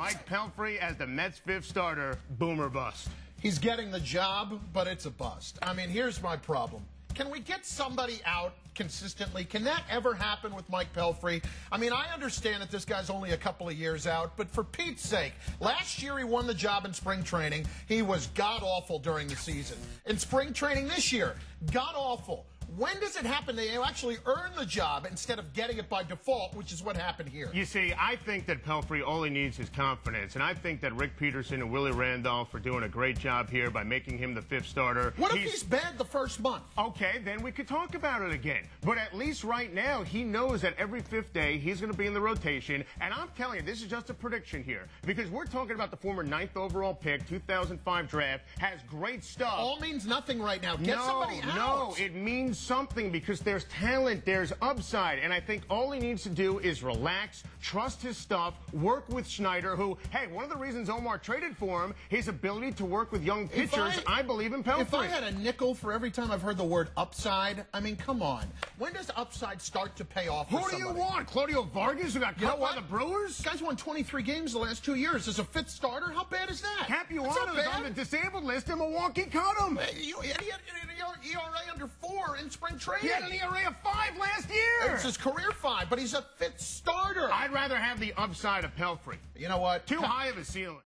Mike Pelfrey as the Mets' fifth starter, boomer bust. He's getting the job, but it's a bust. I mean, here's my problem. Can we get somebody out consistently? Can that ever happen with Mike Pelfrey? I mean, I understand that this guy's only a couple of years out, but for Pete's sake, last year he won the job in spring training. He was god awful during the season. In spring training this year, god awful. When does it happen that you actually earn the job instead of getting it by default, which is what happened here? You see, I think that Pelfrey only needs his confidence, and I think that Rick Peterson and Willie Randolph are doing a great job here by making him the fifth starter. What if he's, he's bad the first month? Okay, then we could talk about it again. But at least right now, he knows that every fifth day he's going to be in the rotation, and I'm telling you, this is just a prediction here because we're talking about the former ninth overall pick, 2005 draft, has great stuff. All means nothing right now. Get no, somebody out. No, it means something because there's talent, there's upside, and I think all he needs to do is relax, trust his stuff, work with Schneider, who, hey, one of the reasons Omar traded for him, his ability to work with young pitchers, I, I, believe in Pelfrey. If I had a nickel for every time I've heard the word upside, I mean, come on. When does upside start to pay off Who do you want? Claudio Vargas, who got cut by the Brewers? This guy's won 23 games the last two years. As a fifth starter, how bad is that? Capuano is on the disabled list, and Milwaukee cut him. You, he had an ERA under four in spring training. He had an ERA of five last year. It's his career five, but he's a fifth starter. I'd rather have the upside of Pelfrey. You know what? Too high of a ceiling.